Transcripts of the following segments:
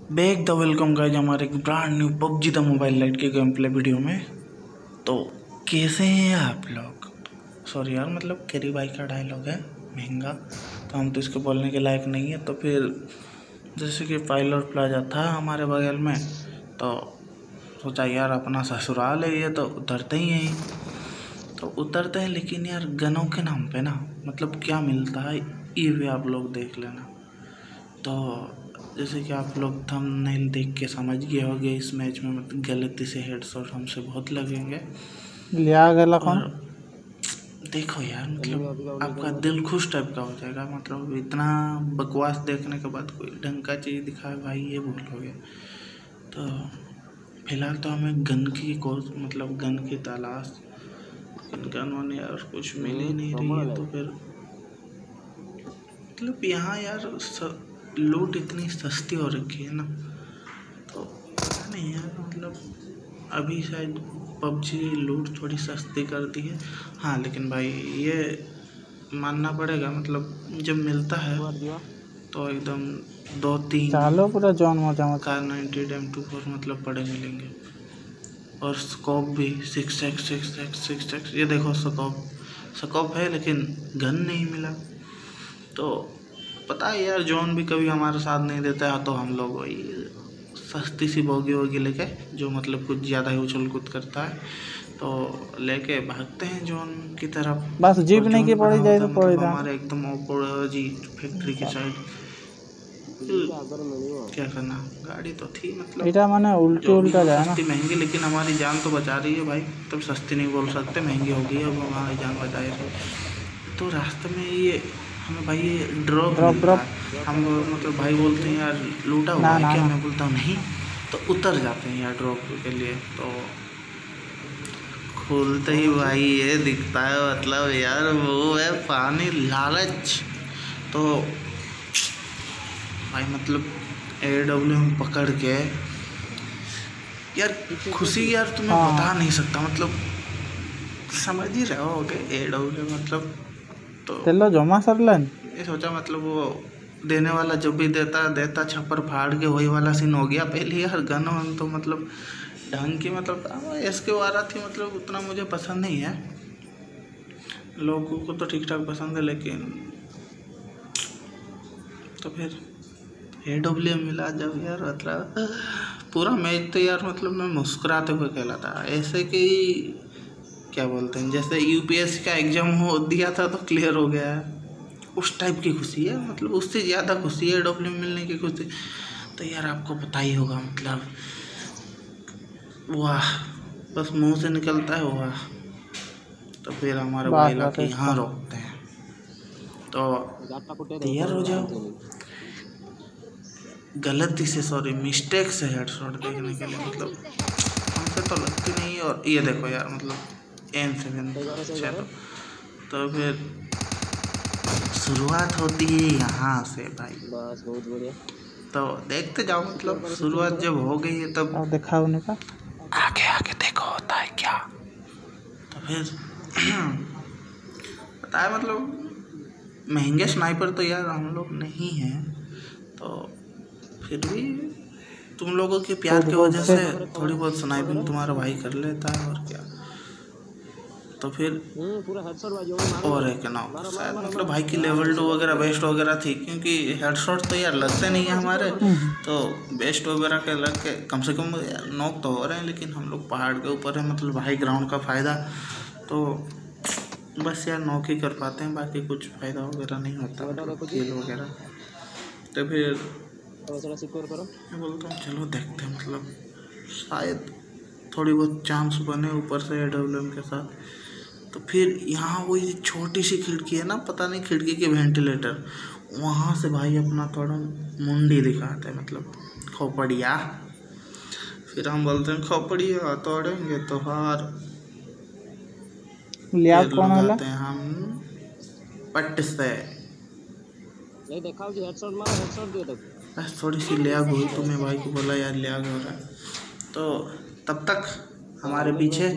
Back the welcome guys हमारे एक brand new PUBG the mobile lite के game play video में। तो कैसे हैं आप लोग? सॉरी यार मतलब केरी भाई का डायलॉग है, महँगा। तो हम तो इसको बोलने के लायक नहीं है। तो फिर जैसे कि पायलट प्लाजा था हमारे बगल में तो सोचा यार अपना ससुराल है ये तो उतरते ही हैं। तो उतरते हैं, लेकिन यार गनों के नाम पे ना मतलब क्या मिलता है, ये भी आप लोग देख लेना। तो जैसे कि आप लोग थम थंबनेल देख के समझ गए होंगे इस मैच में मतलब गलती से हेडशॉट हमसे बहुत लगेंगे। लिया गया कौन? देखो यार मतलब आपका दिल खुश टाइप का हो जाएगा मतलब इतना बकवास देखने के बाद कोई ढंग का चीज़ दिखाए भाई ये बोलोगे तो फ़िलहाल तो हमें गन की को मतलब गन की तलाश गन होने यार कुछ मिल ही नहीं रही है तो फिर मतलब यहाँ यार लूट इतनी सस्ती हो रखी है ना। तो पता नहीं यार मतलब अभी शायद पबजी लूट थोड़ी सस्ती कर दी है। हाँ लेकिन भाई ये मानना पड़ेगा मतलब जब मिलता है तो एकदम दो तीन चालो पूरा जॉन मज़ा मत कार नाइनटी एम टू फोर मतलब बड़े मिलेंगे। और स्कोप भी six X six X six X ये देखो स्कोप स्कोप है लेकिन गन नहीं मिला। तो पता है यार जॉन भी कभी हमारा साथ नहीं देता है तो हम लोग वही सस्ती सी बोगी वोगी लेके जो मतलब कुछ ज़्यादा ही उछल कूद करता है तो लेके भागते हैं जॉन की तरफ़। बस जीप नहीं की पड़ी जाए तो मतलब हमारे एकदम जी फैक्ट्री के साइड क्या करना गाड़ी तो थी मतलब। बेटा मैंने उल्टी उल्टा जाए तो ना महँगी लेकिन हमारी जान तो बचा रही है भाई। तब सस्ती नहीं बोल सकते महँगी होगी अब हमारी जान बचाए तो रास्ते में ये हमें भाई ये ड्रॉप drop. है। हम मतलब भाई बोलते हैं यार लूटा हुआ है क्या मैं बोलता हूँ नहीं तो उतर जाते हैं यार ड्रॉप के लिए तो खुलते ही भाई ये दिखता है मतलब यार वो है पानी लालच तो भाई मतलब ए डब्ल्यू में पकड़ के यार खुशी यार तुम्हें हाँ। बता नहीं सकता मतलब समझ ही रहे हो कि ए डब्ल्यू मतलब तो तेल जमा सर ये सोचा मतलब वो देने वाला जो भी देता देता छप्पर फाड़ के वही वाला सीन हो गया पहले यार गन वन तो मतलब ढंग की मतलब एस के वारा थी मतलब उतना मुझे पसंद नहीं है। लोगों को तो ठीक ठाक पसंद है लेकिन तो फिर ए डब्ल्यू मिला जब यार मतलब पूरा मैच तो यार मतलब मैं मुस्कुराते हुए खेला था ऐसे कि क्या बोलते हैं जैसे यूपीएससी का एग्ज़ाम हो दिया था तो क्लियर हो गया। है उस टाइप की खुशी है मतलब उससे ज़्यादा खुशी है डब्ल्यू मिलने की खुशी। तो यार आपको पता ही होगा मतलब वाह बस मुँह से निकलता है वाह। तो फिर हमारे भाई तो यहाँ रोकते हैं। तो तैयार हो जाओ। गलती से सॉरी मिस्टेक से हेडशॉट देखने के लिए मतलब हमसे तो लगती नहीं और ये देखो यार मतलब एम सेवन चलो। तो फिर शुरुआत होती है यहाँ से भाई। बस बहुत बढ़िया। तो देखते जाओ मतलब शुरुआत जब हो गई है तब देखा होने का। आगे आगे देखो होता है क्या। तो फिर पता है मतलब महँगे स्नाइपर तो यार हम लोग नहीं हैं। तो फिर भी तुम लोगों के प्यार की वजह से थोड़ी बहुत स्नाइपिंग तुम्हारा भाई कर लेता है और क्या। तो फिर हम्म और एक ना शायद मतलब भाई की लेवल टू वगैरह बेस्ट वगैरह थी क्योंकि हेडशॉट तो यार लगते नहीं है हमारे। तो बेस्ट वगैरह के लग के कम से कम यार नॉक तो हो रहे हैं लेकिन हम लोग पहाड़ के ऊपर है मतलब हाई ग्राउंड का फ़ायदा। तो बस यार नॉक ही कर पाते हैं बाकी कुछ फ़ायदा वगैरह नहीं होता खेल वगैरह। तो फिर मैं बोलता हूँ चलो देखते हैं मतलब शायद थोड़ी बहुत चांस बने ऊपर से ए डब्ल्यू एम के साथ। तो फिर यहाँ वही छोटी सी खिड़की है ना पता नहीं खिड़की के वेंटिलेटर वहाँ से भाई अपना थोड़ा मुंडी दिखाते हैं मतलब खोपड़िया। फिर हम बोलते हैं खोपड़िया तोड़ेंगे तो हार। कौन लगाते हैं हम पट से। नहीं देखा कि हेडशॉट मारो हेडशॉट दिए तक बस थोड़ी सी लैग हुई तो मैं भाई को बोला यार लैग हो रहा है तो तब तक हमारे पीछे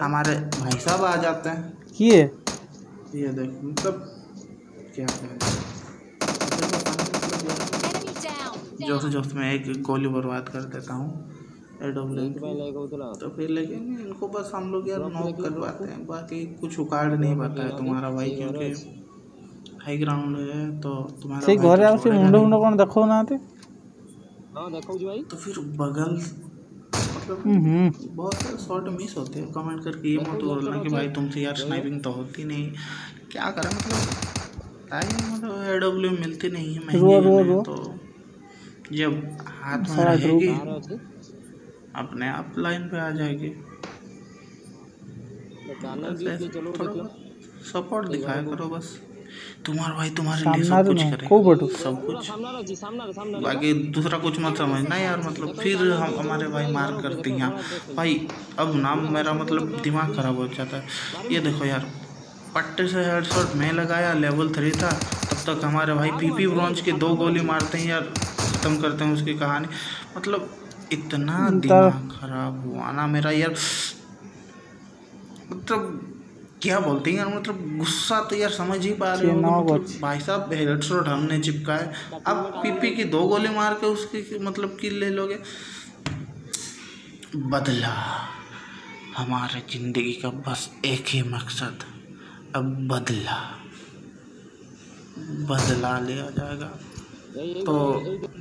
हमारे भाई साहब आ जाते हैं। ये ये देख मतलब क्या जोश जोश में एक गोली बर्बाद कर देता हूँ तो फिर लेकिन इनको बस हम लोग यार नॉक करवाते हैं बाकी कुछ उकाड़ नहीं पाता है तुम्हारा भाई क्योंकि हाई ग्राउंड है तो तुम्हारा तो से घर मुंडो मुंडो कौन देखो ना आते? हाँ देखो जी भाई तो फिर बगल मतलब बहुत सारे शॉट मिस होते हैं। कमेंट करके ये मत बोलना कि भाई तुमसे यार स्नाइपिंग तो होती नहीं। क्या करें? मतलब आई मतलब ए डब्ल्यू मिलती नहीं है महँगी। तो जब हाथ में रहेगी अपने आप लाइन पे आ जाएगी। सपोर्ट दिखाया करो बस। तुम्हारा भाई तुम्हारे लिए सब कुछ करेगा। सब कुछ। बाकी दूसरा कुछ मत समझना यार मतलब फिर हम हमारे भाई मार करते हैं भाई अब नाम मेरा मतलब दिमाग ख़राब हो जाता है। ये देखो यार पट्टे से हेडशॉट मैं लगाया लेवल थ्री था तब तक हमारे भाई पीपी ब्रॉन्ज के दो गोली मारते हैं यार ख़त्म करते हैं उसकी कहानी। मतलब इतना दिमाग खराब हुआ ना मेरा यार। मतलब क्या बोलते हैं यार मतलब गुस्सा तो यार समझ ही पा रहे हो मतलब भाई साहब हेडशॉट हमने चिपकाए अब पीपी की दो गोली मार के उसकी मतलब किल ले लोगे। बदला हमारे ज़िंदगी का बस एक ही मकसद अब बदला। बदला लिया जाएगा। तो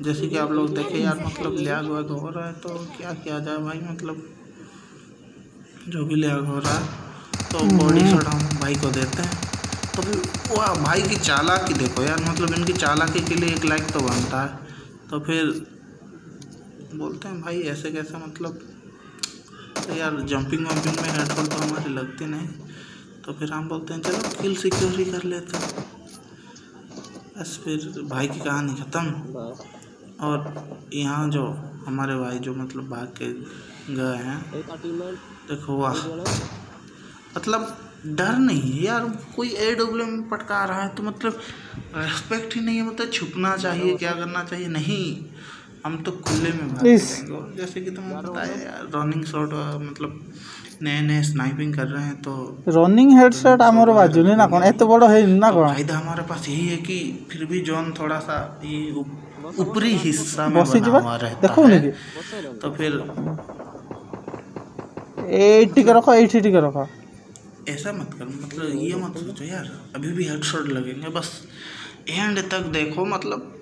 जैसे कि आप लोग देखे यार मतलब लियाग वाग हो रहा है तो क्या किया जाए भाई मतलब जो भी लियाग हो रहा है। तो बॉडी शॉट हम भाई को देते हैं। तो फिर वाह भाई की चालाकी देखो यार मतलब इनकी चालाकी के लिए एक लाइक तो बनता है। तो फिर बोलते हैं भाई ऐसे कैसे मतलब? तो यार जंपिंग वम्पिंग में हेडफोन तो हमारी लगती नहीं। तो फिर हम बोलते हैं चलो किल सिक्योर कर लेते हैं। बस फिर भाई की कहानी ख़त्म। और यहाँ जो हमारे भाई जो मतलब भाग के गए हैं देखो वाह। मतलब डर नहीं है यार कोई ए डब्ल्यू में पटका रहा है तो मतलब रेस्पेक्ट ही नहीं है मतलब छुपना चाहिए क्या करना चाहिए? नहीं हम तो खुले में बात करेंगे। जैसे कि तुम बताए यार रनिंग शॉट मतलब नए नए स्नाइपिंग कर रहे हैं तो रनिंग हेडसेट तो तो हमारे तो बाजू नहीं ना कौन? इतना बड़ा है ना कौन? फ़ायदा हमारे पास यही है कि फिर भी जोन थोड़ा सा ये ऊपरी हिस्सा में बना हुआ रहता है। तो फिर ए टिके रखो ए टिके रखो। ऐसा मत कर मतलब ये तो मत सोचो यार अभी भी हेडशॉट लगेंगे बस एंड तक देखो मतलब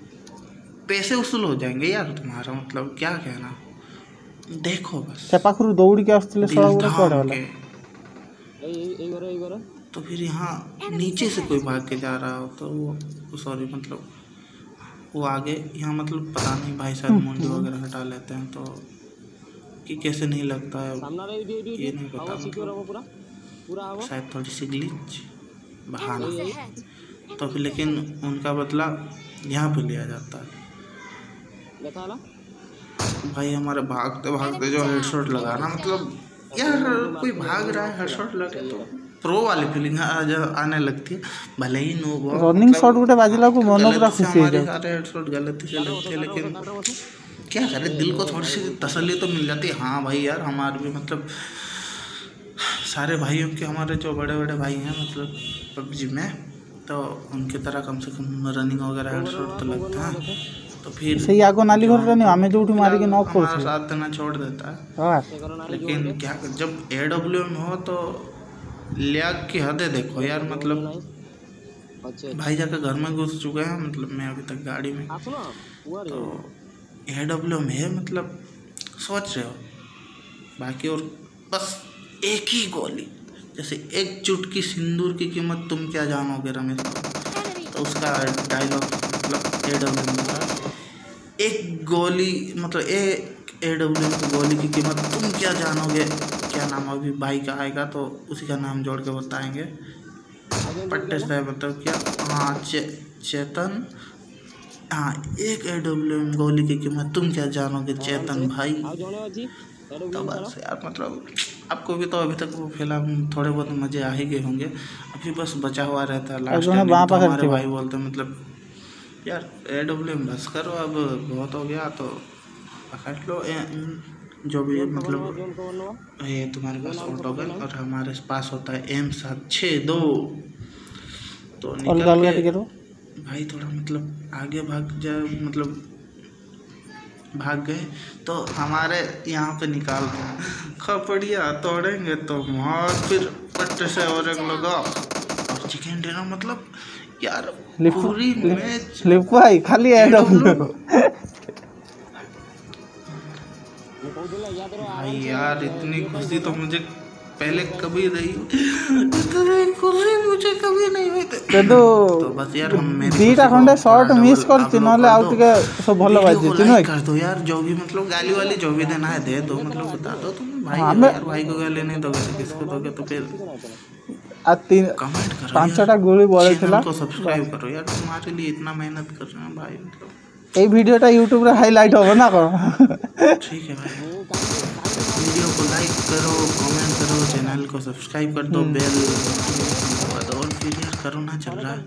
पैसे वसूल हो जाएँगे यार तुम्हारा मतलब क्या कहना। देखो बस। पाखरू दौड़ के आस्ते तो फिर यहाँ नीचे से कोई भाग के जा रहा हो तो वो सॉरी मतलब वो आगे यहाँ मतलब पता नहीं भाई साहब हम्म, मुंडी हम्म। वगैरह हटा लेते हैं तो कि कैसे नहीं लगता है ये नहीं पता मतलब। शायद थोड़ी सी ग्लिच बहाना तो फिर लेकिन उनका बदला यहाँ पे लिया जाता है। भाई हमारे भागते भागते जो हेड शॉट लगा ना मतलब यार कोई भाग रहा है हेड शॉट लगे तो। प्रो वाली फीलिंग आने लगती है। भले ही नो बॉल रनिंग शॉट गोटे बाजिला को मोनोग्राफ से हमारे सारे हेडशॉट गलत से लगते हैं लेकिन क्या करे दिल को थोड़ी सी तसल्ली तो मिल जाती है। हाँ भाई यार हमारे भी मतलब सारे भाइयों के हमारे जो बड़े बड़े भाई हैं मतलब पबजी में तो उनके तरह कम से कम रनिंग वगैरह हेड शॉट तो लगता है। तो फिर सही आगो नाली घर रहने हमें जो उठी मारी के नॉक कर। साथ देना छोड़ देता है। हाँ। लेकिन क्या जब ए डब्ल्यू में हो तो लैग की हदें देखो यार मतलब भाई जाकर घर में घुस चुके हैं मतलब मैं अभी तक गाड़ी में। तो ए डब्ल्यू में है मतलब सोच रहे हो? बाकी और बस। एक ही गोली। जैसे एक चुटकी सिंदूर की कीमत तुम क्या जानोगे रमेश? तो उसका डायलॉग मतलब ए डब्ल्यू था। एक गोली मतलब ए ए डब्ल्यू की गोली की कीमत तुम क्या जानोगे? क्या नाम अभी भाई का आएगा तो उसी का नाम जोड़ के बताएँगे। पट्टे से मतलब क्या? हाँ चे, चेतन। हाँ एक ए डब्ल्यू एम गोली की कीमत तुम क्या जानोगे चेतन भाई? तो बस यार मतलब आपको भी तो अभी तक वो फ़िलहाल थोड़े बहुत मज़े आ ही गए होंगे। अभी बस बचा हुआ रहता है लास्ट टाइम तो हमारे भाई बोलते मतलब यार ए डब्ल्यू एम बस करो अब बहुत हो गया तो पकड़ लो जो भी मतलब ये तुम्हारे पास ऑटोगन और हमारे पास होता है एम सात छः दो। तो निकल भाई थोड़ा मतलब आगे भाग जाए मतलब भाग गए तो हमारे यहाँ पे निकाल खपड़िया तोड़ेंगे तो और फिर पट्टे से और एक लगा और चिकन डिनर मतलब यार पूरी मैच लिपवाई खाली है भाई यार इतनी खुशी तो मुझे पहले कभी नहीं इतनी खुशी मुझे कभी नहीं हुई थी କିନ୍ତୁ तो बस यार हम मेरी ଦିଟା खुशी को ଖଣ୍ଡେ थोड़ा ସର୍ଟ double ମିସ୍ आप କରିଛି लोग ନହେଲେ कर ଆଉ दो। ଟିକେ ସବୁ ଭଲ वीडियो को ବାଜିଛି ନୁହେଁ लाइक କି कर दो यार जो भी मतलब गाली वाली जो भी देना है दे दो मतलब बता दो तुम भाई हाँ, हो मैं- यार भाई को गाली नहीं दोगे तो किसको दोगे तो फिर ଆଉ ତିନି कमेंट करो ପାଞ୍ଚଟା ଗୁଳି ବଳେଇଥିଲା को सब्सक्राइब करो यार तुम्हारे लिए इतना मेहनत कर रहे हैं भाई मतलब ଏଇ ଭିଡ଼ିଓଟା ୟୁଟ୍ୟୁବରେ ହାଇଲାଇଟ୍ ହବ ନା କ'ଣ ठीक है भाई वीडियो को लाइक करो कमेंट करो चैनल को सब्सक्राइब कर दो हम्म। बेल और फिर यार करोना चल रहा है।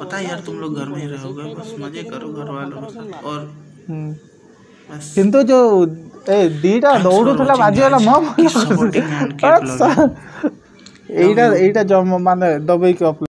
पता है यार तुम लोग घर में ही रहोगे बस मज़े करो घर वालों के साथ। और हम्म। किंतु जो ए डीटा दौड़ू थला बाजी वाला अच्छा। म एटा एटा जो माने दबई के